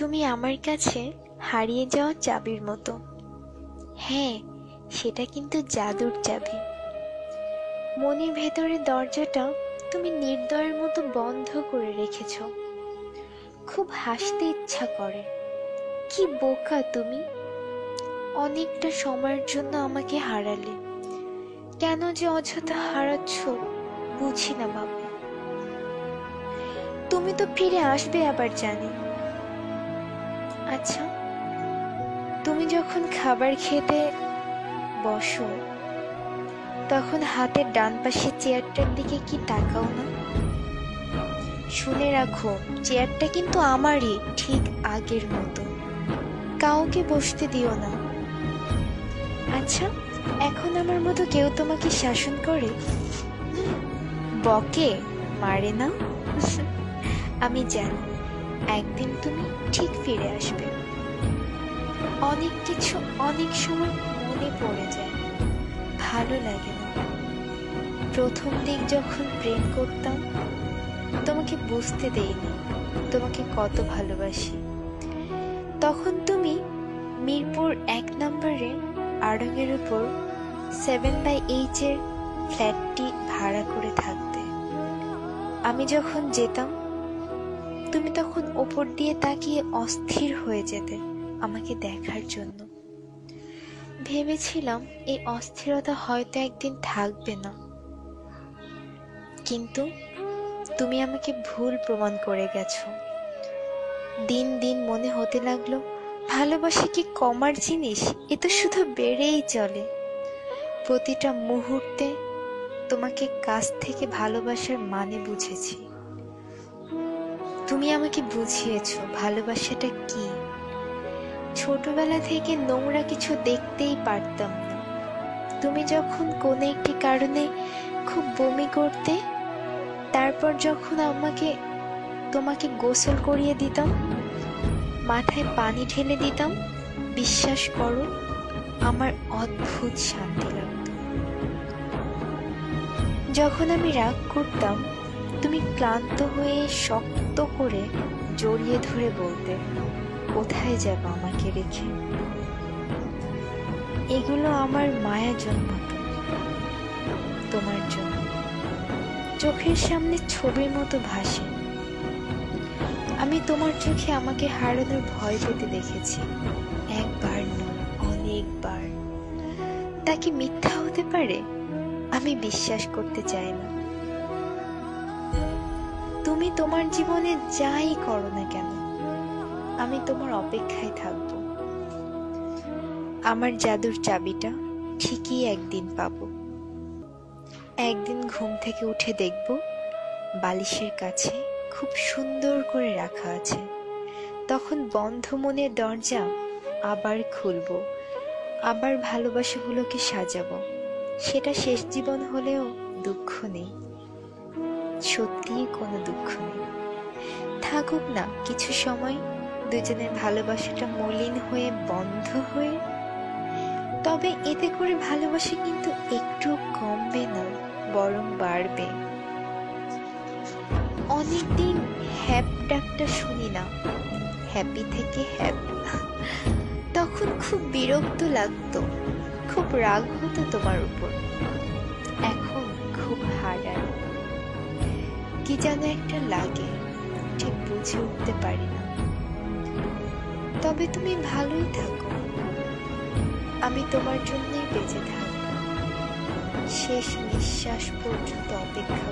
তুমি আমার কাছে হারিয়ে যাওয়া চাবির মতো। হ্যাঁ সেটা কিন্তু জাদুর চাবি। মনের ভেতরের দরজাটা তুমি নির্দয়ের মতো বন্ধ করে রেখেছ। খুব হাসতে ইচ্ছা করে। কি বোকা তুমি? অনেকটা সময়ের জন্য আমাকে হারালে। কেন যে অযথা হারাচ্ছ বুঝি না বাবা। তুমি তো ফিরে আসবে আবার জানি। আচ্ছা তুমি যখন খাবার খেতে বসো, তখন হাতের ডান পাশের চেয়ারটার দিকে কি তাকাও না? শুনে রাখো, চেয়ারটা কিন্তু আমারই, ঠিক আগের মতো। কাউকে বসতে দিও না। আচ্ছা এখন আমার মতো কেউ তোমাকে শাসন করে? বকে, মারে না? আমি জানি। একদিন তুমি ঠিক ফিরে আসবে। অনেক কিছু অনেক সময় মনে পড়ে যায়। ভালো লাগে না। প্রথম দিক যখন প্রেম করতাম, তোমাকে বুঝতে দেইনি, তোমাকে কত ভালোবাসি। তখন তুমি মিরপুর এক নম্বরে, আড়ঙের উপর সেভেন বাই এইচের ফ্ল্যাটটি ভাড়া করে থাকতে। আমি যখন যেতাম তুমি তখন ওপর দিয়ে তাকিয়ে অস্থির হয়ে যেতে আমাকে দেখার জন্য। ভেবেছিলাম এই অস্থিরতা হয়তো একদিন থাকবে না। কিন্তু তুমি আমাকে ভুল প্রমাণ করে গেছো। দিন দিন মনে হতে লাগল, ভালোবাসা কি কমার জিনিস? এ তো শুধু বেড়েই চলে। প্রতিটা মুহূর্তে তোমাকে কাছ থেকে ভালোবাসার মানে বুঝেছি। তুমি আমাকে বুঝিয়েছ, ভালোবাসাটা কি? ছোটবেলা থেকে নোংরা কিছু দেখতেই পারতাম না। তুমি যখন কোনো একটি কারণে খুব বমি করতে, তারপর যখন আমাকে, তোমাকে গোসল করিয়ে দিতাম, মাথায় পানি ঢেলে দিতাম, বিশ্বাস করো, আমার অদ্ভুত শান্তি লাগত। যখন আমি রাগ করতাম তুমি ক্লান্ত হয়ে শক্ত করে জড়িয়ে ধরে বলতে, কোথায় যাব আমাকে রেখে? এগুলো আমার মায়া জন্মাত, তোমার জন্য। চোখের সামনে ছবির মতো ভাসে। আমি তোমার চোখে আমাকে হারানোর ভয় পেতে দেখেছি। একবার নয় অনেকবার। তা কি মিথ্যা হতে পারে? আমি বিশ্বাস করতে চাই না। তুমি তোমার জীবনে যাই করো না কেন, আমি তোমার অপেক্ষায় থাকব। আমার জাদুর চাবিটা ঠিকই একদিন পাবো। একদিন ঘুম থেকে উঠে দেখব বালিশের কাছে খুব সুন্দর করে রাখা আছে। তখন বন্ধ মনের দরজা আবার খুলব, আবার ভালোবাসাগুলোকে সাজাবো। সেটা শেষ জীবন হলেও দুঃখ নেই। সত্যিই কোনো দুঃখ নেই। থাকুক না, কিছু সময় দুজনের ভালোবাসাটা মলিন হয়ে, বন্ধ হয়ে। তবে এতে করে ভালোবাসা কিন্তু একটু কমবে না, বরং বাড়বে। অনেকদিন হ্যাপ ডাকটা শুনি না, হ্যাপি থেকে হ্যাপ। তখন খুব বিরক্ত লাগতো, খুব রাগ হতো তোমার উপর। এখন খুব হারায় কি যেন একটা লাগে, ঠিক বুঝে উঠতে পারি না। তবে তুমি ভালোই থাকো। আমি তোমার জন্যই বেঁচে থাকব। শেষ নিঃশ্বাস পর্যন্ত অপেক্ষা